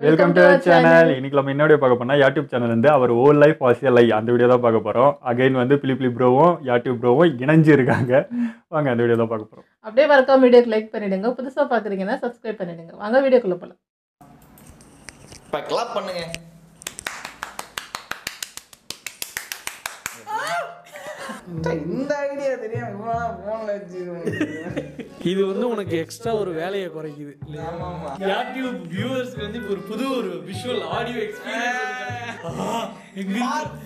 Welcome to channel இன்னைக்கு நம்ம என்ன வீடியோ பார்க்க போனா யூடியூப் சேனல் வந்து அவர் ஓல் லைஃப் வாசிய லை அந்த வீடியோ தான் பார்க்க போறோம். அகைன் வந்து பிலிப்ளி ப்ரோவும் யூடியூப் ப்ரோவும் இணைஞ்சு இருக்காங்க. வாங்க அந்த வீடியோ தான் பார்க்க போறோம். அப்படியே மறக்காம வீடியோக்கு லைக் பண்ணிடுங்க. புதுசா பாக்குறீங்கன்னா சப்ஸ்கிரைப் பண்ணிடுங்க. வாங்க வீடியோக்குள்ள போலாம். இப்போ கிளாப் பண்ணுங்க. இந்த ஐடியா தெரியும் இவ்வளோ ஃபோனில் வச்சுருக்கோம் இது வந்து உனக்கு எக்ஸ்ட்ரா ஒரு வேலையை குறைக்குது. யூடியூப் வியூவர்ஸ்க்கு வந்து இப்போ ஒரு புது ஒரு விஷுவல் ஆடியோ எக்ஸ்பீரியன்ஸ்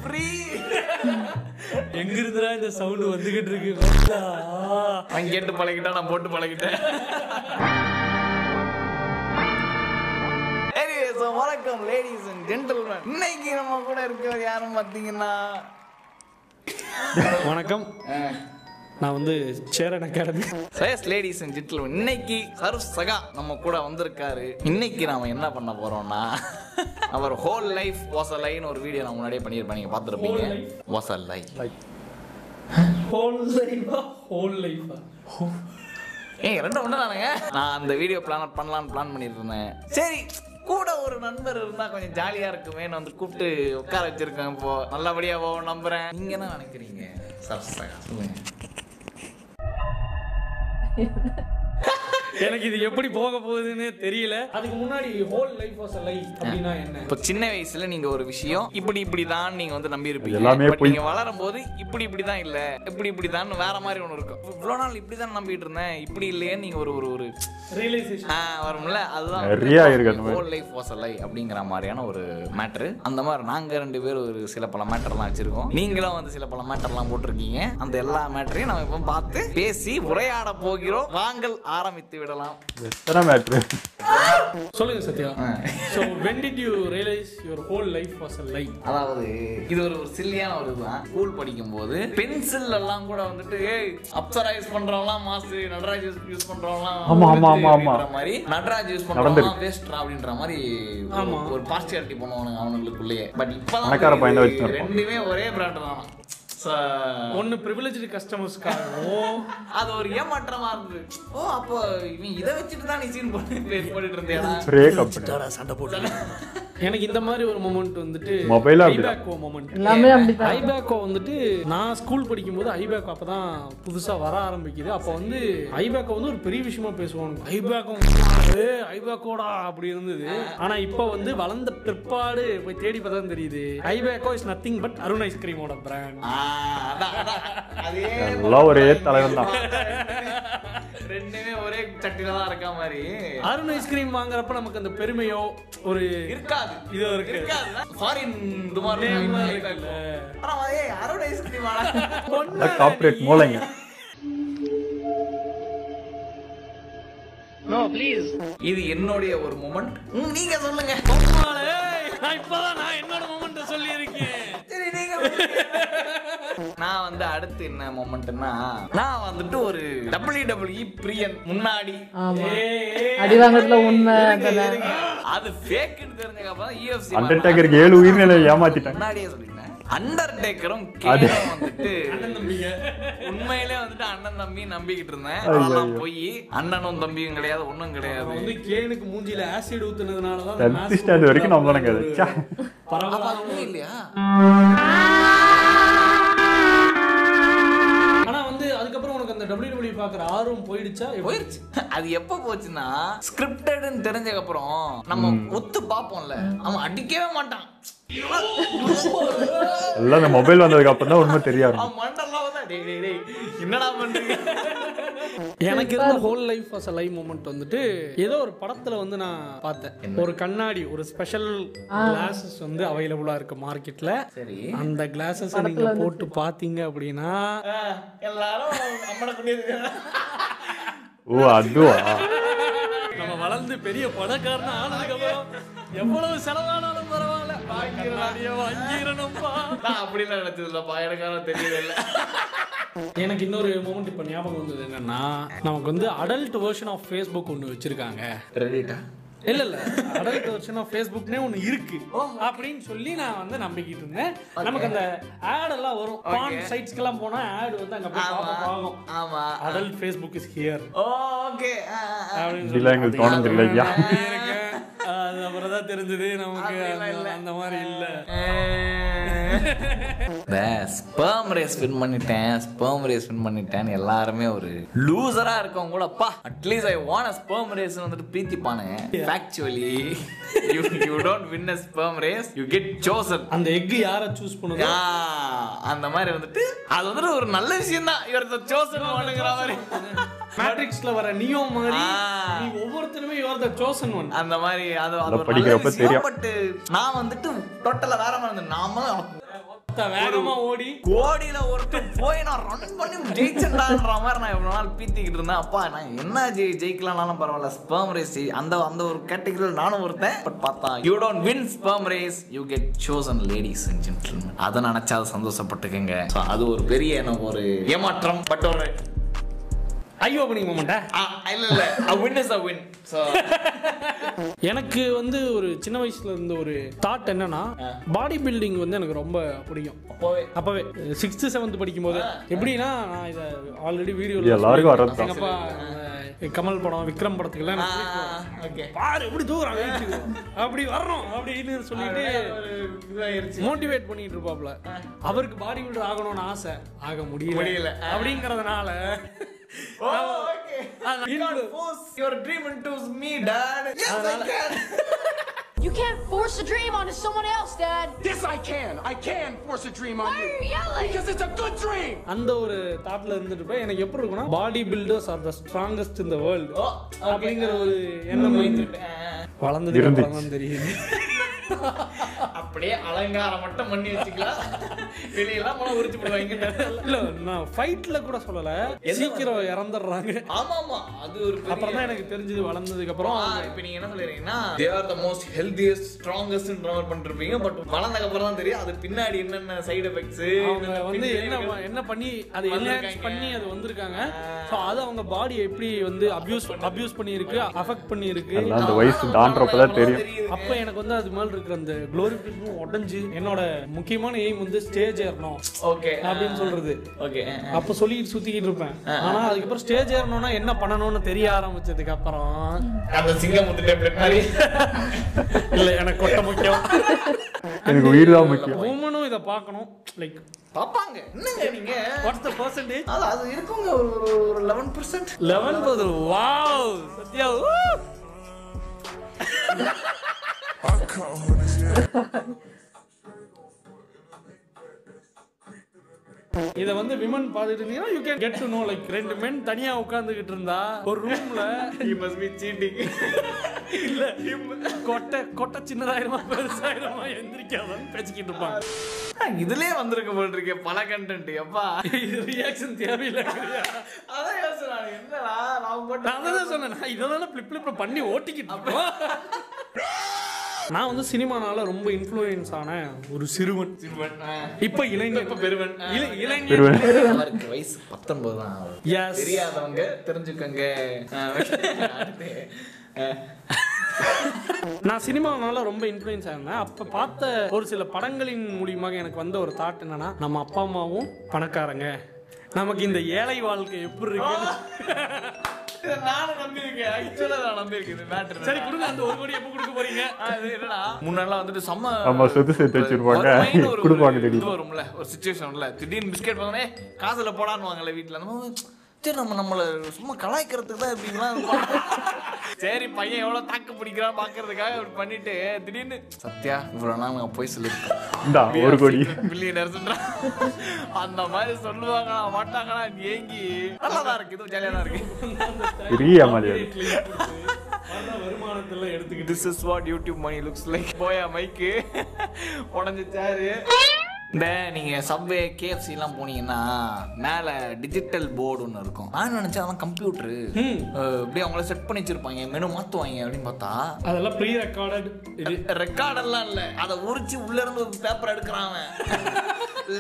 ஃப்ரீ எங்க இருந்துடா இந்த சவுண்ட் வந்துகிட்டு இருக்கு. அவன் கேட்டு பழகிட்டா நான் போட்டு பழகிட்டேன். வணக்கம் லேடிஸ் அண்ட் ஜென்டில்மேன் இன்னைக்கு நம்ம கூட இருக்கிறவர் யாரும் பார்த்தீங்கன்னா வணக்கம். நான் வந்து Cheran academy says ladies and gentlemen இன்னைக்கு சர்வ் சகா நம்ம கூட வந்திருக்காரு. இன்னைக்கு நாம என்ன பண்ண போறோம்னா அவர் whole life was a lie ஒரு வீடியோ நான் முன்னாடியே பண்ணியிருப்பேன். நீங்க பார்த்துருப்பீங்க. வாஸ் அ லை ஹோல் லைஃபா ஹோல் லைஃபா ஏய் ரெண்டும் ஒன்று தானுங்க நான் அந்த வீடியோ பிளான் பண்ணலாம்னு பிளான் பண்ணிட்டு இருந்தேன் சரி கூட ஒரு நண்பர் இருந்தா கொஞ்சம் ஜாலியா இருக்குமேன்னு வந்து கூப்பிட்டு உட்கார வச்சிருக்கேன் இப்போ நல்லபடியா போவோம் நம்புறேன். நீங்க என்ன நினைக்கிறீங்க? சார் சார் சொல்லுங்க. எனக்கு இது எப்படி போக போகுதுன்னு தெரியல. அதுக்கு முன்னாடி ஹோல் லைஃப் வாஸ் லைஃப் அப்படின்னா என்ன? இப்போ சின்ன வயசுல நீங்க ஒரு விஷயம் இப்படி இப்படி தான் நீங்க வந்து நம்பி இருப்பீங்க எல்லாமே. நீங்க வளரும் போது இப்படி இப்படி தான் இல்ல. இப்படி இப்படி தான் வேற மாதிரி ஒன்று இருக்கும். இவ்வளோ நாள் இப்படி தான் நம்பிட்டு இருந்தேன். இப்படி இல்லையே நீங்க ஒரு ஒரு ஒரு ரியலைசேஷன் வரும்ல? அதுதான் நிறைய இருக்கு. ஹோல் லைஃப் வாஸ் லை அப்படிங்கிற மாதிரியான ஒரு மேட்ரு அந்த மாதிரி நாங்க ரெண்டு பேரும் ஒரு சில பல மேட்டர்லாம் வச்சிருக்கோம். நீங்களும் வந்து சில பல மேட்டர்லாம் போட்டிருக்கீங்க. அந்த எல்லா மேட்டரையும் நம்ம இப்போ பார்த்து பேசி உரையாட போகிறோம். வாங்கள் ஆரம்பித்து விடலாம். எத்தனை மேட்ரு சொல்லுங்க Sathya. So when did you realise your whole life was a life அதாவது இது ஒரு ஒரு சில்லியான ஒரு இதுதான். ஸ்கூல் படிக்கும் போது பென்சில் எல்லாம் கூட வந்துட்டு ஏய் அப்சரா யூஸ் பண்றவங்களாம் மாசு நடராஜ் யூஸ் பண்றவங்களாம் ஆமா, ஆமா, ஆமா, ஆமா. மாதிரி நடராஜ் யூஸ் பண்றவங்களாம் வேஸ்ட்ரா அப்படின்ற மாதிரி. ஒரு பார்சியாலிட்டி பண்ணுவானுங்க அவனுங்களுக்குள்ளேயே. பட் இப்பதான். ரெண்டுமே ஒரே பிராண்ட் தான். ஒன்னு ப்ரிவிலேஜ்டு கஸ்டமர்ஸ்க்காகவும் அது ஒரு ஏமாற்றமா இருந்தது. ஓ அப்போ இவன் இதை வச்சுட்டு தான் நீ சீன் போட்டு போட்டுட்டு கம்பெனி சண்டை போட்டு எனக்கு இந்த மாதிரி ஒரு மொமெண்ட் வந்துட்டு அப்படிதான். ஐபேக்கோ மொமெண்ட் எல்லாமே அப்படிதான். ஐபேக்கோ வந்துட்டு நான் ஸ்கூல் படிக்கும்போது ஐபேக்கோ அப்பதான் புதுசா வர ஆரம்பிக்குது. அப்போ வந்து ஐபேக்கோ வந்து ஒரு பெரிய விஷயமா பேசுவாங்க. ஐபேக்கோ ஐபேக்கோடா அப்படி இருந்தது. ஆனா இப்போ வந்து வளர்ந்த பிற்பாடு போய் தேடி பார்த்தா தெரியுது. Ibaco is nothing but Arun ஐஸ்கிரீமோட பிராண்ட் எல்லாம் ஒரே தலைவன் தான். ரெண்டுமே ஒரே சட்டில தான் இருக்க மாதிரி. அருண் ஐஸ்கிரீம் வாங்குறப்ப நமக்கு அந்த பெருமையோ ஒரு இருக்காது. இது இருக்கு. இருக்காது ஃபாரின் இது மாதிரி. ஆனா ஏய் அருண் ஐஸ்கிரீம் எல்லாம் கார்பரேட் மூளைங்க இது என்னுடைய ஒரு மொமெண்ட் நீங்க சொல்லுங்க. நான் இப்பதான் நான் என்னோட நான் வந்து அடுத்து என்ன மொமெண்ட்னா நான் வந்துட்டு ஒரு டபிள்யூ டபிள்யூ பிரியன் முன்னாடி. அடி வாங்குறதுல உண்மை. அது ஃபேக்குன்னு தெரிஞ்சதுக்கு அப்புறம் யூஎஃப்சி அண்டர்டேக்கருக்கு ஏழு உயிர்நிலை ஏமாத்திட்டாங்க. முன்னாடியே சொல்லிட்டேன். அண்டர்டேக்கரும் அது- கேலும் வந்துட்டு உண்மையிலே வந்துட்டு அண்ணன் தம்பி நம்பிக்கிட்டு இருந்தேன். அதெல்லாம் போய் அண்ணனும் தம்பியும் கிடையாது ஒண்ணும் கிடையாது. வந்து கேனுக்கு மூஞ்சில ஆசிட் ஊத்துனதுனால தான் வரைக்கும் பரவாயில்ல உண்மை இல்லையா? டபிள்யூ பாக்குற ஆர்வம் போயிடுச்சா? போயிருச்சு. அது எப்ப போச்சுன்னா ஸ்கிரிப்டட்னு தெரிஞ்சதுக்கு அப்புறம் நம்ம ஒத்து பார்ப்போம்ல. அவன் அடிக்கவே மாட்டான். எல்லாம் இந்த மொபைல் வந்ததுக்கு அப்புறம் தான் உண்மை தெரிய என்னடா பண்றீங்க? எனக்கு இருந்த whole life as live moment வந்துட்டு ஏதோ ஒரு படத்துல வந்து நான் பார்த்தேன். ஒரு கண்ணாடி ஒரு ஸ்பெஷல் கிளாஸஸ் வந்து அவைலபிளா இருக்கு மார்க்கெட்ல சரி. அந்த கிளாஸஸ் நீங்க போட்டு பாத்தீங்க அப்படின்னா எல்லாரும் ஓ அதுவா? நம்ம வளர்ந்து பெரிய பணக்காரன் ஆனதுக்கு அப்புறம் எவ்வளவு செலவானாலும் பரவாயில்ல. அப்படிலாம் நினைச்சது இல்லப்பா எனக்கான தெரியவே இல்லை. எனக்கு இன்னொரு மூமெண்ட் இப்போ ஞாபகம் வந்தது என்னன்னா நமக்கு வந்து அடல்ட் வெர்ஷன் ஆஃப் ஃபேஸ்புக் ஒன்று வச்சிருக்காங்க. ரெடிட்டா இல்ல இல்ல. அடல்ட் வெர்ஷன் ஆஃப் ஃபேஸ்புக்னே ஒண்ணு இருக்கு. அப்படின்னு சொல்லி நான் வந்து நம்பிக்கிட்டு இருந்தேன். நமக்கு அந்த ஆட் எல்லாம் வரும். பான் சைட்ஸ்க்கெல்லாம் போனா ஆட் வந்து அங்க போய் ஆமா. பாப்பா ஆகும். ஆமா. Adult Facebook is here okay அப்படின்னு தெரிஞ்சது நமக்கு. அந்த- மாதிரி இல்ல. ஸ்பெர்ம் ரேஸ் வின் பண்ணிட்டேன் ஸ்பெர்ம் ரேஸ் வின் பண்ணிட்டேன் எல்லாருமே ஒரு லூசரா இருக்கவங்க கூட அப்பா at least I won sperm race வந்துட்டு பிரீத்திப்பானுங்க actually you you don't win a sperm race you get chosen அந்த எக் யாரை சூஸ் பண்ணுதோ? அந்த மாதிரி வந்துட்டு அது வந்துட்டு ஒரு நல்ல விஷயம் தான் இவர் சோசன் பண்ணுங்கிற மாதிரி. மேட்ரிக்ஸ்ல வர நியோ மாதிரி. நீ ஒவ்வொருத்தருமே யுவர் த சோசன் ஒன் அந்த மாதிரி அது அது ஒரு படிக்கிறப்ப நல்ல விஷயம் தெரியும். பட் நான் வந்துட்டு டோட்டலா வேற மாதிரி இருந்தேன். நாம வேகமா ஓடி. கோடியில ஒருத்தன் போய் நான் ரன் பண்ணி ஜெயிச்சேன்டான்ற மாதிரி நான் எவ்வளவு நாள் பீத்திக்கிட்டு இருந்தேன். அப்பா நான் என்ன ஜெயி ஜெயிக்கலாம்னாலும் பரவாயில்ல. ஸ்பெர்ம் ரேஸ் அந்த அந்த ஒரு கேட்டகரியில் நானும் ஒருத்தன். பட் பார்த்தா you don't win sperm race you get chosen ladies and gentlemen அதை நினைச்சா அதை சந்தோஷப்பட்டுக்கங்க. அது ஒரு பெரிய எனக்கு ஒரு ஏமாற்றம். பட் ஒரு ஐ ஓப்பனிங் மொமெண்டா ஆ, இல்ல இல்ல. Win is a win. So எனக்கு வந்து ஒரு சின்ன வயசுல இருந்த ஒரு தாட் என்னன்னா பாடி பில்டிங் வந்து எனக்கு ரொம்ப பிடிக்கும். அப்போவே. அப்பவே. சிக்ஸ்த் செவன்த் படிக்கும் போது எப்படின்னா நான் இதை ஆல்ரெடி வீடியோ இது எல்லாருக்கும் வர்றது. எங்கப்பா கமல் படம் விக்ரம் படத்துக்குலாம் எனக்கு பிடிக்கும். ஓகே. பாரு எப்படி தூரம் weight. அப்படி வரணும் அப்படின்னு சொல்லிட்டு மோட்டிவேட் பண்ணிட்டு இருப்பாப்ல. அவருக்கு பாடி பில்டர் ஆகணும்னு ஆசை. ஆக முடியல. முடியல. அப்படிங்கறதுனால okay அதனால- you can't force your dream into me dad yes i can You can't force a dream onto someone else, Dad. Yes, I can. I can force a dream on Why you. are you yelling? Because it's a good dream. அந்த ஒரு தாட்ல இருந்துட்டு போய் எனக்கு எப்படி இருக்கும்னா body builders are the strongest in the world Oh, அப்படிங்கிற ஒரு எண்ணம் வளர்ந்தது இருந்துச்சு. அப்புறம் தான் தெரியுது அப்படியே அலங்காரம் மட்டும் பண்ணி வச்சுக்கலாம். வெளியெல்லாம் போனா உரிச்சு போடுவாங்க. இல்ல நான் ஃபைட்ல கூட சொல்லல. சீக்கிரம் இறந்துடுறாங்க. ஆமா ஆமா அது ஒரு அப்புறம் தான் எனக்கு தெரிஞ்சது வளர்ந்ததுக்கு அப்புறம். இப்ப நீங்க என்ன சொல்றீங்கன்னா they are the most healthiest strongest மாதிரி பண்ணிருப்பீங்க. பட் வளர்ந்ததுக்கு அப்புறம் தான் தெரியும். அது பின்னாடி என்னென்ன சைடு எஃபெக்ட்ஸ் வந்து என்ன என்ன பண்ணி அது வந்திருக்காங்க. பண்ணி அது வந்திருக்காங்க. ஸோ அது அவங்க பாடி எப்படி வந்து அபியூஸ் அபியூஸ் பண்ணியிருக்கு அஃபெக்ட் பண்ணியிருக்கு. அந்த வயசு தாண்டறப்ப தான் தெரியும். அப்ப எனக்கு வந்து அது மேல இருக்கிற அந்த குளோரிஃபிகேஷன் உடஞ்சு என்னோட முக்கியமான எய்ம் வந்து ஸ்டேஜ் ஏறணும் ஓகே அப்படின்னு சொல்றது. ஓகே அப்ப சொல்லிட்டு சுத்திக்கிட்டு இருப்பேன். ஆனா அதுக்கப்புறம் ஸ்டேஜ் ஏறணும்னா என்ன பண்ணணும்னு தெரிய ஆரம்பிச்சதுக்கு அப்புறம் அந்த மாதிரி இல்ல எனக்கு கொட்ட முக்கியம். எனக்கு உயிர் தான் முக்கியம். உமனும் இதை பார்க்கணும். லைக் பாப்பாங்க என்னங்க நீங்க? வாட்ஸ் த பர்சன்டேஜ் அது அது இருக்குங்க ஒரு ஒரு லெவன் பர்சன்ட் லெவன் போது வாவ் சத்யா ஊ. இத வந்து விமன் பார்த்துட்டு இருந்தீங்கன்னா you can get to know like ரெண்டு மென் தனியா உட்கார்ந்துகிட்டு இருந்தா ஒரு ரூம்ல யூ மஸ்ட் பீ சீட்டிங் இல்ல கொட்டை கொட்டை சின்னதாயிரமா பெருசாயிரமா எந்திரிக்காதான்னு பேசிக்கிட்டு இருப்பாங்க. இதுலயே வந்திருக்க போல் இருக்கே பல கண்டென்ட் எப்பா ரியாக்ஷன் தேவையில்லை அதான் யோசனை என்னடா நான் போட்டு நான் தான் சொன்னேன் நான் இதெல்லாம் பிளிப் பிளிப் பண்ணி ஓட்டிக்கிட்டு இருக்கோம். நான் வந்து சினிமானால ரொம்ப இன்ஃப்ளூயன்ஸ் ஆன ஒரு சிறுவன். இப்ப இளைஞன். இப்ப பெருவன். இளை- இளைஞன். பெருவன். அவருக்கு வயசு பத்தொன்பது தான். தெரியாதவங்க தெரிஞ்சுக்கோங்க. நான் சினிமானால ரொம்ப இன்ஃப்ளூயன்ஸ் ஆனேன். அப்ப பார்த்த ஒரு சில படங்களின் மூலியமாக எனக்கு வந்த ஒரு தாட் என்னன்னா நம்ம அப்பா அம்மாவும் பணக்காரங்க. நமக்கு இந்த ஏழை வாழ்க்கை எப்படி இருக்கு நானும் நம்பியிருக்கேன். ஆக்சுவலா நான் நம்பியிருக்கேன் இந்த மேட்டர் சரி கொடுங்க அந்த ஒரு கோடி எப்ப கொடுக்க போறீங்க. அது என்னடா? முன்னெல்லாம் வந்துட்டு செம்ம ஆமா, சொத்து சேர்த்து வச்சிருப்பாங்க. கொடுப்பாங்க திடீர்னு. வரும்ல ஒரு சுச்சுவேஷன்ல திடீர்னு பிஸ்கெட் வாங்கினே காசுல போடான்னு வாங்கல வீட்டுல நம்ம சரி நம்ம நம்மள சும்மா கலாய்க்கிறதுக்கு தான் இப்படிலாம் சரி பையன் எவ்வளவு தாக்கு பிடிக்கிறான் பாக்குறதுக்காக இப்படி பண்ணிட்டு திடீர்னு சத்யா இவ்வளவு நாள் நான் போய் சொல்லியிருக்கேன் ஒரு கோடி. அந்த மாதிரி சொல்லுவாங்களா மாட்டாங்களா ஏங்கி. நல்லா தான் இருக்கு இது ஜாலியா தான் இருக்கு. பெரிய வருமானத்துல எடுத்துக்கிட்டு this is what YouTube money looks like போயா மைக்கு உடஞ்ச சேரு இந்த நீங்க சப்வே கேஎஃப்சி எல்லாம் போனீங்கன்னா மேல டிஜிட்டல் போர்டு ஒன்று இருக்கும். நான் நினைச்சேன் அதெல்லாம் கம்ப்யூட்டரு அப்படியே அவங்கள செட் பண்ணி வச்சிருப்பாங்க. மெனு மாத்துவாங்க அப்படின்னு பார்த்தா அதெல்லாம் ப்ரீ ரெக்கார்டட் ரெக்கார்டெல்லாம் இல்ல. அதை உரிச்சு உள்ள இருந்து பேப்பர் எடுக்கிறான் அவன்.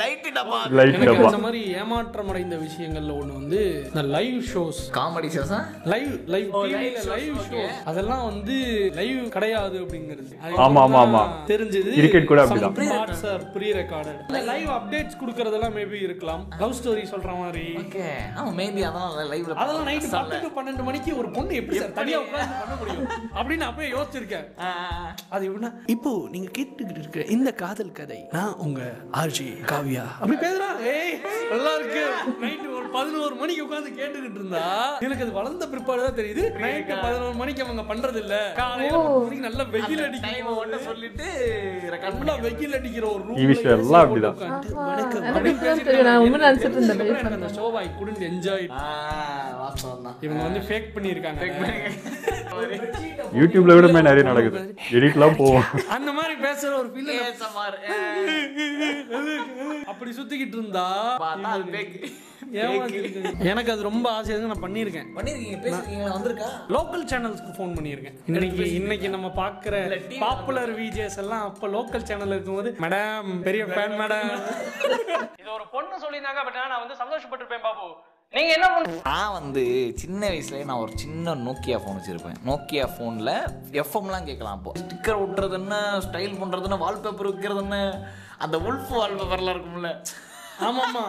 லைட் டப்பா. லைட் எனக்கு டப்பா அந்த மாதிரி ஏமாற்றம் அடைந்த விஷயங்கள்ல ஒண்ணு வந்து இந்த live shows comedy ஷோஸா live live shows, live show okay. அதெல்லாம் வந்து லைவ் கிடையாது அப்படிங்கிறது. ஆமா, ஆமா, ஆமா. தெரிஞ்சது Cricket கூட அப்படிதான். பார்ட்ஸ் ஆர் ப்ரீ ரெக்கார்டட் இல்ல லைவ் அப்டேட்ஸ் கொடுக்கறதெல்லாம் மேபி இருக்கலாம். லவ் ஸ்டோரி சொல்ற மாதிரி. ஓகே ஆமா மேபி அதெல்லாம் லைவ்ல அதெல்லாம் நைட் பத்து டு பன்னெண்டு மணிக்கு ஒரு பொண்ணு எப்படி சார் தனியா உட்கார்ந்து பண்ண முடியும்? அப்படின்னு அப்பவே யோசிச்சிருக்கேன். அது எப்படின்னா இப்போ நீங்க கேட்டுக்கிட்டு இருக்கிற இந்த காதல் கதை நான் உங்க ஆர்ஜி காவியா? அப்படி பேசுறா? ஏய் நல்லா இருக்கு. நைட் ஒரு பதினோரு மணிக்கு உட்கார்ந்து கேட்டுக்கிட்டு இருந்தா எனக்கு அது வளர்ந்த பிற்பாடு தான் தெரியுது. நைட் பதினோரு மணிக்கு அவங்க பண்றது இல்ல காலையில நல்ல வெயில் அடிக்கும் ஒன்று சொல்லிட்டு நல்லா வெயில் அடிக்கிற ஒரு AC எல்லாம் அப்படிதான். அந்த ஷோவை குடண்ட் என்ஜாய் இவங்க வந்து ஃபேக் பண்ணியிருக்காங்க. யூடியூப்ல விட மாதிரி நிறைய நடக்குது. எடிட்லாம் போவோம். அந்த மாதிரி பேசுற ஒரு அப்படி சுத்திக்கிட்டு இருந்தா பார்த்தா. எனக்கு அது ரொம்ப ஆசை இருக்கு நான் பண்ணியிருக்கேன். பண்ணிருக்கீங்க லோக்கல் சேனல்ஸ்க்கு ஃபோன் பண்ணியிருக்கேன். இன்னைக்கு இன்னைக்கு நம்ம பார்க்குற பாப்புலர் விஜேஸ் எல்லாம் அப்போ லோக்கல் சேனல் இருக்கும்போது மேடம் பெரிய ஃபேன் மேடம் இது ஒரு பொண்ணு சொல்லியிருந்தாங்க பட் நான் வந்து சந்தோஷப்பட்டிருப்பேன் பாபு. நீங்க என்ன பண்ண நான் வந்து சின்ன வயசுலயே நான் ஒரு சின்ன நோக்கியா ஃபோன் வச்சிருப்பேன். நோக்கியா ஃபோனில் எஃப்எம்லாம் கேட்கலாம் அப்போ. ஸ்டிக்கர் ஒட்டுறது என்ன? ஸ்டைல் பண்ணுறது என்ன? வால்பேப்பர் வைக்கிறது என்ன? அந்த உல்ஃப் வால்பேப்பர்லாம் இருக்கும்ல. ஆமாமா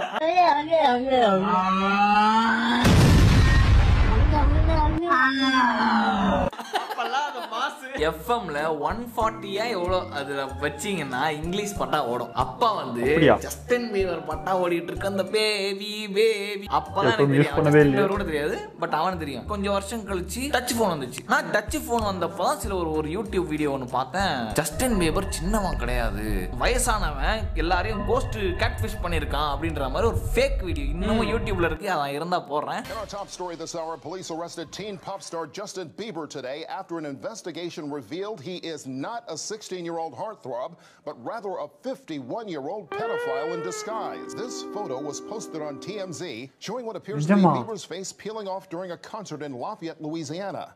எஃப்எம்ல ஒன் ஃபார்ட்டியா எவ்வளோ அதுல வச்சீங்கன்னா இங்கிலீஷ் பாட்டா ஓடும். அப்பா வந்து? ஜஸ்டின் பீவர் பாட்டா ஓடிட்டு இருக்கு அந்த பேபி பேபி அப்பதான் எனக்கு கூட தெரியாது. பட் அவனுக்கு தெரியும். கொஞ்சம் வருஷம் கழிச்சு டச் ஃபோன் வந்துச்சு. நான் டச் ஃபோன் வந்தப்போ தான் சில ஒரு ஒரு யூடியூப் வீடியோ ஒன்று பார்த்தேன். ஜஸ்டின் பீவர் சின்னவன் கிடையாது. வயசானவன் எல்லாரையும் கோஸ்ட் கேட் ஃபிஷ் பண்ணியிருக்கான் அப்படின்ற மாதிரி ஒரு ஃபேக் வீடியோ இன்னமும் யூடியூப்ல இருக்கு. அதான் இருந்தா போடுறேன். Top story this hour, police arrested teen pop star Justin Bieber today after an investigation revealed he is not a 16 year old heartthrob, but rather a 51 year old pedophile in disguise. This photo was posted on TMZ, showing what appears to be Bieber's face peeling off during a concert in Lafayette, Louisiana.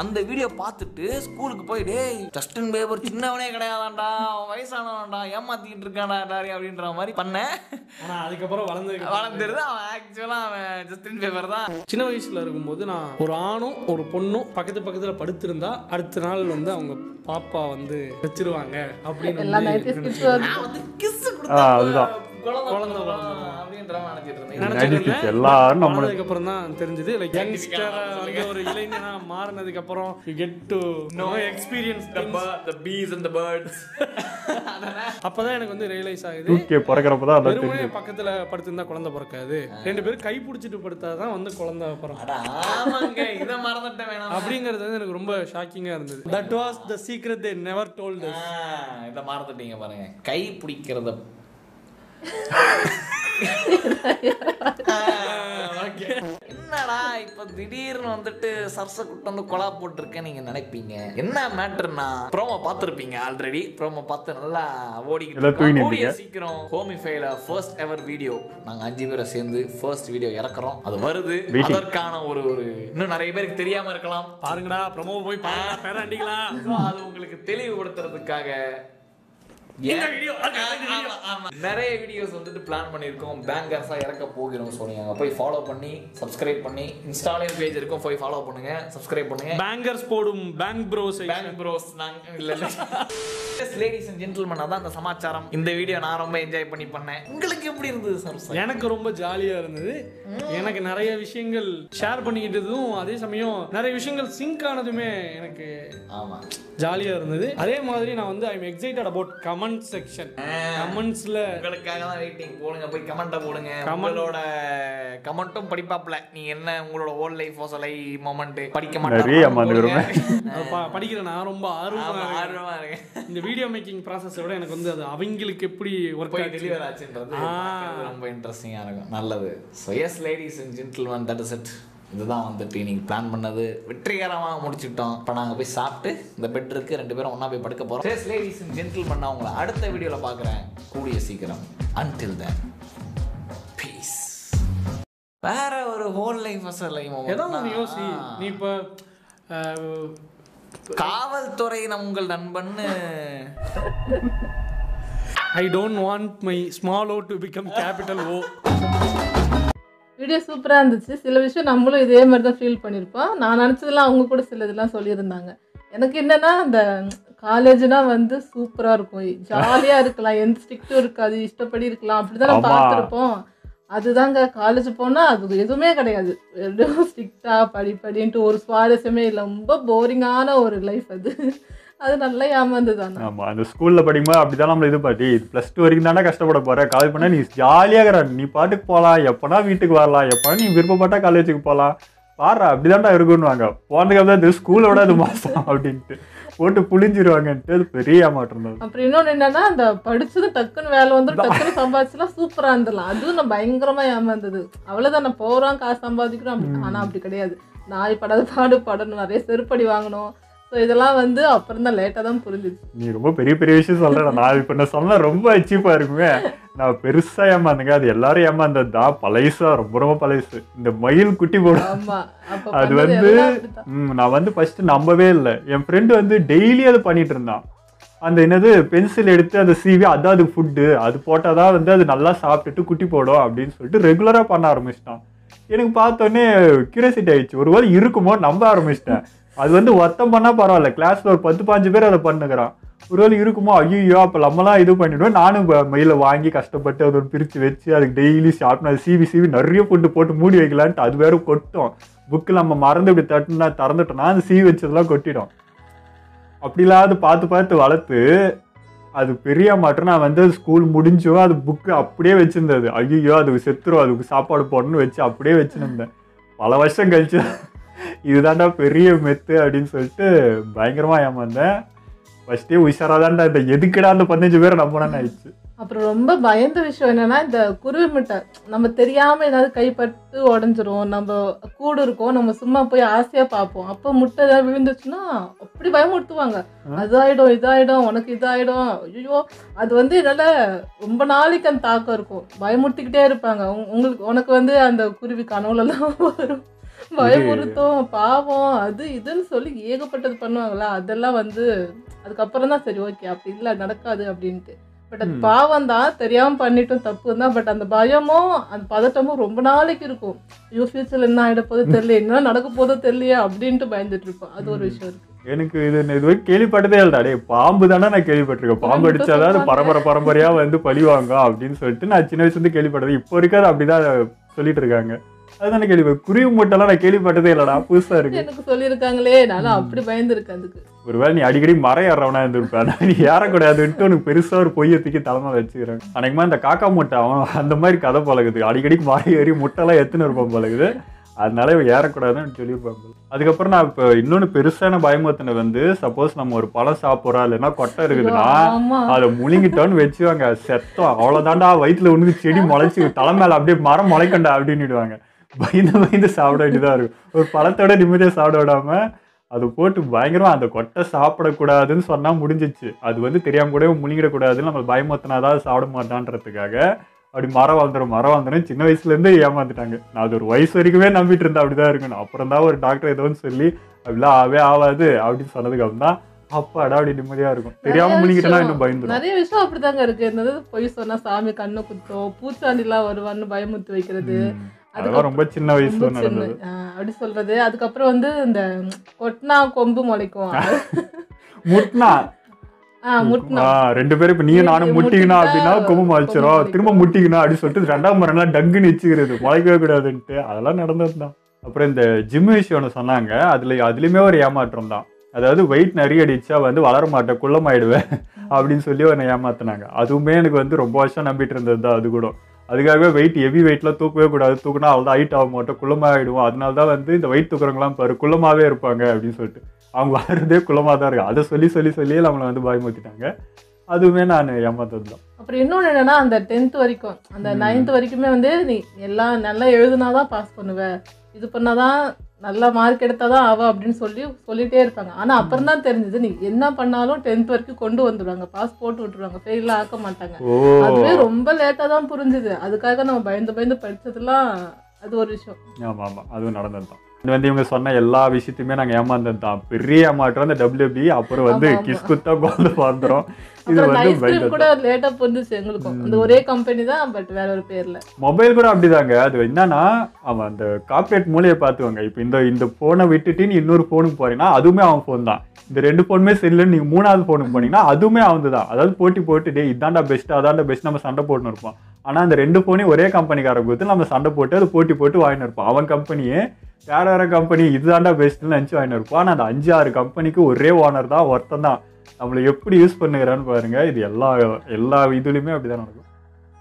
அந்த video பார்த்துட்டு ஸ்கூலுக்கு போய் டேய் Justin Bieber சின்னவனே கிடையாதான்டா அவன் வயசானவன்டா ஏமாத்திக்கிட்டு இருக்கான்டா எல்லாரையும் அப்படின்ற மாதிரி பண்ணேன் ஆனா அதுக்கப்புறம் வளர்ந்து வளர்ந்துருது. அவன் ஆக்சுவலா அவன் ஜஸ்டின் பேபர் தான். சின்ன வயசுல இருக்கும்போது நான் ஒரு ஆணும் ஒரு பொண்ணும் பக்கத்து பக்கத்துல படுத்திருந்தா அடுத்த நாள் வந்து அவங்க பாப்பா வந்து வச்சிருவாங்க அப்படின்னு அதுதான். குழந்தை குழந்தை பிறந்துரும் அப்படின்ற மாதிரி நினைச்சிட்டு இருந்தேன் நினைச்சிட்டு 90s இருந்தேன். எல்லாரும் நம்ம வளர்ந்ததுக்கு அப்புறம் தான் தெரிஞ்சது. லைக் யங்ஸ்டர் வந்து ஒரு இளைஞனா மாறினதுக்கு அப்புறம் you get to know experience the bees and the birds. அப்பதான் எனக்கு வந்து ரியலைஸ் ஆகுது. டூகே பிறக்கிறப்ப தான் பக்கத்துல படுத்திருந்தா குழந்தை பிறக்காது. ரெண்டு பேரும் கை பிடிச்சிட்டு படுத்தாதான் வந்து குழந்தை பிறக்கும். அட ஆமாங்க இதை மறந்துட்டேன் வேணாம் அப்படிங்கிறது வந்து எனக்கு ரொம்ப ஷாக்கிங்கா இருந்தது. That was the secret they never told இதை மறந்துட்டீங்க பாருங்க. கை பிடிக்கிறத என்னடா இப்ப திடீர்னு வந்துட்டு சரச குட்டு வந்து கொலா போட்டிருக்கேன் நீங்க நினைப்பீங்க? என்ன மேட்டர்னா ப்ரோமோ பார்த்துருப்பீங்க ஆல்ரெடி ப்ரோமோ பார்த்து நல்லா ஓடிக்கிட்டு. சீக்கிரம் ஹோமிஃபைல ஃபர்ஸ்ட் எவர் வீடியோ நாங்க அஞ்சு பேரை சேர்ந்து ஃபர்ஸ்ட் வீடியோ இறக்குறோம். அது வருது. அதற்கான ஒரு ஒரு இன்னும் நிறைய பேருக்கு தெரியாம இருக்கலாம். பாருங்கடா ப்ரமோ போய் So, அது உங்களுக்கு தெளிவுபடுத்துறதுக்காக. நிறைய வீடியோஸ் வந்துட்டு பிளான் பண்ணியிருக்கோம். பேங்கர்ஸா இறக்க போகிறோம் ஸோ நீங்க அங்க போய் ஃபாலோ பண்ணி சப்ஸ்கிரைப் பண்ணி இன்ஸ்டாலையும் பேஜ் இருக்கும். போய் ஃபாலோ பண்ணுங்க சப்ஸ்கிரைப் பண்ணுங்க. பேங்கர்ஸ் போடும் பேங்க் ப்ரோஸ் பேங்க் ப்ரோஸ் நாங்க இல்ல இல்ல. லேடிஸ் அண்ட் ஜென்டில்மேன் அதான் அந்த சமாச்சாரம். இந்த வீடியோ நான் ரொம்ப என்ஜாய் பண்ணி பண்ணேன். உங்களுக்கு எப்படி இருந்தது சார் எனக்கு ரொம்ப ஜாலியா இருந்தது. எனக்கு நிறைய விஷயங்கள் ஷேர் பண்ணிக்கிட்டதும் அதே சமயம் நிறைய விஷயங்கள் சிங்க் ஆனதுமே எனக்கு ஆமா. ஜாலியா இருந்தது. அதே மாதிரி நான் வந்து I'm excited about comment section கமெண்ட்ஸ்ல உங்களுக்காக தான் வெயிட்டிங் போடுங்க போய் கமெண்ட்டை போடுங்க. கமெண்டோட கமெண்ட்டும் படிப்பாப்ல நீ என்ன உங்களோட ஓல் லைஃப் ஃபோசலை மொமெண்ட் படிக்க நிறைய ஏமாந்துருமே. படிக்கிற நான் ரொம்ப ஆர்வமா. ஆர்வமா இருக்கேன். இந்த வீடியோ மேக்கிங் ப்ராசஸை விட எனக்கு வந்து அது அவங்களுக்கு எப்படி ஒர்க் டெலிவர் ஆச்சுன்றது ரொம்ப இன்ட்ரெஸ்டிங்காக இருக்கும். நல்லது. So yes ladies and gentlemen that is it இதுதான் வந்துட்டு இன்னைக்கு பிளான் பண்ணது. வெற்றிகரமாக முடிச்சிட்டோம் இப்போ நாங்கள் போய் சாப்பிட்டு இந்த பெட் இருக்கு. ரெண்டு பேரும் ஒன்றா போய் படுக்க போகிறோம் லேடிஸ் அண்ட் ஜென்டில்மேன் நான் உங்களை அடுத்த வீடியோவில் பார்க்குறேன். கூடிய சீக்கிரம். அன்டில் தென் பீஸ் வேற ஒரு ஹோல் லைஃப் அசல் ஏதோ ஒன்று யோசி. நீ இப்போ காவல்துறை உங்கள் நண்பன்னு I don't want my small o to become capital o video சூப்பராக இருந்துச்சு. சில விஷயம் நம்மளும் இதே மாதிரி தான் ஃபீல் பண்ணியிருப்போம் நான் நினச்சதெல்லாம் அவங்க கூட சில இதெல்லாம் சொல்லியிருந்தாங்க. எனக்கு என்னன்னா அந்த காலேஜ்னா வந்து சூப்பராக இருக்கும். ஜாலியாக இருக்கலாம். எந்த ஸ்ட்ரிக்ட்டும் இருக்காது. இஷ்டப்படி இருக்கலாம். அப்படி தான். பார்த்துருப்போம். அதுதாங்க காலேஜ் போனால் அது எதுவுமே கிடையாது. ஸ்ட்ரிக்டாக படி படின்ட்டு ஒரு சுவாரஸ்யமே இல்லை. ரொம்ப போரிங்கான ஒரு லைஃப் அது. அது நல்லா ஏமாந்தது ஆனால் ஆமா அந்த ஸ்கூல்ல படிக்கும்போது அப்படிதான் நம்மள இது பாட்டி பிளஸ் டூ வரைக்கும் தானே கஷ்டப்பட போற. காலேஜ் பண்ணா நீ ஜாலியா இருக்கிற நீ பாட்டுக்கு போலாம் எப்பனா வீட்டுக்கு வரலாம் எப்பனா நீ விருப்பப்பட்டா காலேஜுக்கு போலாம். பாரு அப்படிதான்டா இருக்குன்னுவாங்க. போனதுக்கு இந்த ஸ்கூலோட அது மாசம் அப்படின்ட்டு. போட்டு புளிஞ்சிருவாங்கன்ட்டு அது பெரிய ஏமாற்றம் தான். அப்புறம் இன்னொன்று என்னன்னா அந்த படிச்சது டக்குன்னு வேலை வந்துடும் டக்குன்னு சம்பாதிச்சுலாம் சூப்பராக இருந்துடலாம். அதுவும் நான் பயங்கரமா ஏமாந்தது. அவ்வளோதான் நான் போகிறோம் காசு சம்பாதிக்கிறோம் அப்படி. ஆனால் அப்படி கிடையாது. நாய் படாத பாடு படணும் நிறைய செருப்படி வாங்கணும். ஸோ இதெல்லாம் வந்து அப்புறம் தான் லேட்டாக தான் புரிஞ்சுது. நீ ரொம்ப பெரிய பெரிய விஷயம் சொல்ற நான் இப்ப நான் சொன்னா ரொம்ப சீப்பா இருக்குமே நான் பெருசா ஏமாந்தேங்க. அது எல்லாரும் ஏமாந்தது தான் பழைசா ரொம்ப ரொம்ப பழைசு. இந்த மயில் குட்டி போடும் அது வந்து நான் வந்து ஃபர்ஸ்ட் நம்பவே இல்லை. என் ஃப்ரெண்டு வந்து டெய்லி அதை பண்ணிட்டு இருந்தான். அந்த என்னது பென்சில் எடுத்து அந்த சீவி அதான் அது ஃபுட்டு அது போட்டால் தான் வந்து அது நல்லா சாப்பிட்டுட்டு குட்டி போடும் அப்படின்னு சொல்லிட்டு ரெகுலராக பண்ண ஆரம்பிச்சிட்டான். எனக்கு பார்த்தோன்னே கியூரியாசிட்டி ஆயிடுச்சு. ஒருவேளை இருக்குமோ நம்ப ஆரம்பிச்சிட்டேன். அது வந்து ஒத்தம் பண்ணால் பரவாயில்ல. கிளாஸில் ஒரு பத்து பாஞ்சு பேர் அதை பண்ணுகிறான். ஒருவேளை இருக்குமோ? ஐயோ அப்போ நம்மளாம் இது பண்ணிவிடுவோம் நானும் மயில வாங்கி கஷ்டப்பட்டு அதை பிரித்து வச்சு அதுக்கு டெய்லி சாப்பிட்டு அது சீவி சீவி நிறைய ஃபுட்டு போட்டு மூடி வைக்கலான்ட்டு அது வேறு கொட்டும். புக்கில் நம்ம மறந்து இப்படி தட்டுனா திறந்துட்டோம்னா அந்த சீவி வச்சதெல்லாம் கொட்டிடும். இல்லாத பார்த்து பார்த்து வளர்த்து அது பெரிய மாற்றம் நான் வந்து ஸ்கூல் முடிஞ்சும் அது புக்கு அப்படியே வச்சுருந்தது. ஐயோ அதுக்கு செத்துரும். அதுக்கு சாப்பாடு போடணும்னு வச்சு அப்படியே வச்சுருந்தேன். பல வருஷம் கழிச்சு இதுதான்டா பெரிய மெத்து அப்படின்னு சொல்லிட்டு பயங்கரமா ஏமாந்தேன். ஃபர்ஸ்டே உஷாராக தான்டா இந்த எதுக்குடா அந்த பதினஞ்சு பேரை நம்பினேன்னு ஆயிடுச்சு. அப்புறம் ரொம்ப பயந்த விஷயம் என்னன்னா இந்த குருவி மிட்டை நம்ம தெரியாம ஏதாவது கைப்பட்டு உடஞ்சிரும். நம்ம கூடு இருக்கும். நம்ம சும்மா போய் ஆசையா பார்ப்போம். அப்போ முட்டை ஏதாவது விழுந்துச்சுன்னா அப்படி பயமுறுத்துவாங்க. அதாயிடும் இதாயிடும் உனக்கு இதாயிடும். ஐயோ அது வந்து என்னால ரொம்ப நாளைக்கு அந்த தாக்கம் இருக்கும். பயமுறுத்திக்கிட்டே இருப்பாங்க. உங்க- உங்களுக்கு உனக்கு வந்து அந்த குருவி கனவுலலாம் வரும். பயமுறுத்தும் பாவம் அது இதுன்னு சொல்லி ஏகப்பட்டது பண்ணுவாங்களா? அதெல்லாம் வந்து அதுக்கப்புறம் தான் சரி ஓகே அப்படி இல்லை நடக்காது அப்படின்ட்டு. பட் அது. பாவம் தான் தெரியாம பண்ணிட்டோம் தப்பு தான். பட் அந்த பயமும் அந்த பதட்டமும் ரொம்ப நாளைக்கு இருக்கும். ஐயோ ஃபியூச்சர்ல என்ன ஆயிட போதோ தெரியல என்ன நடக்க போதோ தெரியலையே அப்படின்ட்டு பயந்துட்டு இருப்போம். அது ஒரு விஷயம் இருக்கு. எனக்கு இது இது கேள்விப்பட்டதே இல்லடா. டேய் பாம்பு தானே நான் கேள்விப்பட்டிருக்கேன். பாம்பு அடிச்சாதான் அது. பரம்பரை பரம்பரையா வந்து பழி வாங்கும் அப்படின்னு சொல்லிட்டு நான் சின்ன வயசுல இருந்து கேள்விப்பட்டது. இப்போ வரைக்கும் அது அப்படிதான் சொல்லிட்டு இருக்காங்க. அதுதானே கேள்வி. குருவி மூட்டெல்லாம் நான் கேள்விப்பட்டதே இல்லடா. புதுசா இருக்கு. எனக்கு சொல்லியிருக்காங்களே நானும் அப்படி பயந்துருக்கேன் அதுக்கு. ஒருவேளை நீ அடிக்கடி மரம் ஏறவனா இருந்திருப்ப. ஆனா நீ ஏறக்கூடாதுன்ட்டு உனக்கு பெருசா ஒரு பொய்யை தூக்கி தலைமை வச்சுக்கிறேன். அன்னைக்குமா இந்த காக்கா முட்டை அவன் அந்த மாதிரி கதை பழகுது. அடிக்கடி மரம் ஏறி முட்டைலாம் எத்தனை இருப்பான் பழகுது. அதனால இவன் ஏறக்கூடாதுன்னு சொல்லியிருப்பாங்க. அதுக்கப்புறம் நான் இப்போ இன்னொன்று பெருசான பயமுறுத்தின வந்து சப்போஸ் நம்ம ஒரு பழம் சாப்பிட்றோம் இல்லைன்னா கொட்டை இருக்குதுன்னா அதை முழுங்கிட்டோன்னு வச்சுவாங்க. செத்தம். அவ்வளோதான்டா வயிற்றுல ஒன்று செடி முளைச்சி தலை மேலே அப்படியே மரம் முளைக்கண்டா அப்படின்னுடுவாங்க. பயந்து பயந்து சாப்பிட வேண்டியதாக இருக்கும். ஒரு பழத்தோட நிம்மதியாக சாப்பிட விடாம அது போட்டு பயங்கரமா அந்த கொட்டை சாப்பிடக்கூடாதுன்னு சொன்னா முடிஞ்சிச்சு. அது வந்து தெரியாம கூட முழுங்கிடக்கூடாதுன்னு நம்ம பயமுறுத்தினாதான் சாப்பிட மாட்டான்றதுக்காக அப்படி மரம் வளர்ந்துரும். மரம் வளர்ந்துரும் சின்ன வயசுல இருந்தே ஏமாந்துட்டாங்க நான் அது ஒரு வயசு வரைக்குமே நம்பிட்டு இருந்தேன். அப்படிதான் இருக்கணும். அப்புறம் தான் ஒரு டாக்டர் ஏதோ ஒன்று சொல்லி அப்படிலாம் ஆவே ஆகாது அப்படின்னு சொன்னதுக்கு அப்புறம் தான் அப்பாடா அப்படி நிம்மதியா இருக்கும். தெரியாம விஷயம், இன்னும் பயந்துரும். நிறைய விஷயம் அப்படிதாங்க இருக்கு. என்னது பொய் சொன்னா சாமி கண்ணு குத்தும் பூச்சாண்டிலாம் வருவான்னு பயமுறுத்தி வைக்கிறது. அதெல்லாம் ரொம்ப சின்ன வயசுல நடந்தது. அப்படி சொல்றது. அதுக்கப்புறம் வந்து இந்த கொட்னா கொம்பு முளைக்கும். முட்னா? ரெண்டு பேரும் இப்ப நீயும் நானும் முட்டிக்கணும் அப்படின்னா கொம்பு முளைச்சிரும். திரும்ப முட்டிக்கணும் அப்படின்னு சொல்லிட்டு ரெண்டாம் மரம்லாம் டங்குன்னு வச்சுக்கிறது முளைக்கவே கூடாதுன்ட்டு. அதெல்லாம் நடந்தது தான் அப்புறம் இந்த ஜிம் விஷயம் ஒன்று சொன்னாங்க. அதுல அதுலயுமே ஒரு ஏமாற்றம் தான். அதாவது வெயிட் நிறைய அடிச்சா வந்து வளர மாட்டேன் குள்ளமாயிடுவேன். அப்படின்னு சொல்லி அவனை ஏமாத்தினாங்க. அதுவுமே எனக்கு வந்து ரொம்ப வருஷம் நம்பிட்டு இருந்தது தான் அது கூட. அதுக்காகவே வெயிட் ஹெவி வெயிட்லாம் தூக்கவே கூடாது. தூக்குனா அவ்வளோ ஹைட் ஆக மாட்டோம். குள்ளமாயிடுவோம் அதனால தான் வந்து இந்த வெயிட் தூக்குறவங்களாம் பாரு குள்ளமாவே இருப்பாங்க அப்படின்னு சொல்லிட்டு. அவங்க வளர்றதே குள்ளமாக தான் இருக்கு. அதை சொல்லி சொல்லி சொல்லியே நம்மளை வந்து பயமுறுத்திட்டாங்க அதுவுமே நான் ஏமாத்தது தான் அப்புறம் இன்னொன்று என்னன்னா அந்த டென்த் வரைக்கும் அந்த. நைன்த் வரைக்குமே வந்து நீ எல்லாம் நல்லா எழுதுனாதான் பாஸ் பண்ணுவ. இது பண்ணாதான் நல்ல மார்க் எடுத்தாதான் ஆவ அப்படின்னு சொல்லி சொல்லிட்டே இருப்பாங்க. ஆனா அப்புறம் தான் தெரிஞ்சது நீ என்ன பண்ணாலும் டென்த் வரைக்கும் கொண்டு வந்துடுவாங்க. பாஸ் போட்டு விட்டுருவாங்க. ஃபெயில் ஆக்க மாட்டாங்க. அதுவே ரொம்ப லேட்டா தான் புரிஞ்சுது. அதுக்காக நம்ம பயந்து பயந்து படிச்சதெல்லாம் அது ஒரு விஷயம். ஆமா ஆமா. அதுவும் நடந்தது தான் வந்து இவங்க சொன்ன எல்லா விஷயத்தையுமே நாங்க ஏமாந்தது தான் பெரிய ஏமாற்றம் அந்த டபிள்யூபி அப்புறம் வந்து. கிஸ் குத்தா அப்புறம் வந்து ஐஸ்கிரீம் கூட லேட்டா புரிஞ்சுச்சு எங்களுக்கும். அந்த ஒரே கம்பெனி தான் பட் வேற ஒரு பேர்ல. மொபைல் கூட அப்படிதாங்க. அது என்னன்னா அவன் அந்த கார்ப்பரேட் மூலையை பார்த்துவாங்க இப்போ இந்த இந்த ஃபோனை விட்டுட்டு நீ இன்னொரு ஃபோனுக்கு போறீங்கன்னா அதுவுமே அவன் ஃபோன் தான். இந்த ரெண்டு ஃபோனுமே சரியில்லைன்னு நீங்க மூணாவது ஃபோனுக்கு போனீங்கன்னா அதுவுமே அவன் தான் அதாவது போட்டி போட்டு டே இதாண்டா பெஸ்ட் அதாண்டா பெஸ்ட் நம்ம சண்டை போட்டுன்னு இருப்போம். ஆனா அந்த ரெண்டு ஃபோனையும் ஒரே கம்பெனிக்காரன் கொடுத்து நம்ம சண்டை போட்டு அது போட்டி போட்டு வாங்கிட்டு இருப்போம் அவன் கம்பெனியே வேற வேற கம்பெனி இதுதாண்டா பெஸ்ட்னு நினச்சி வாங்கிட்டு இருப்போம் ஆனால் அந்த அஞ்சு ஆறு கம்பெனிக்கு ஒரே ஓனர் தான் ஒருத்தன் தான். நம்மளை எப்படி யூஸ் பண்ணுகிறான்னு பாருங்க. இது எல்லா எல்லா இதுலையுமே அப்படிதான் நடக்கும்.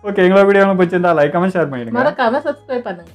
ஓகே எங்களோட வீடியோ பிடிச்சிருந்தா லைக் கமெண்ட் ஷேர் பண்ணிடுங்க. மறக்காம சப்ஸ்கிரைப் பண்ணுங்க.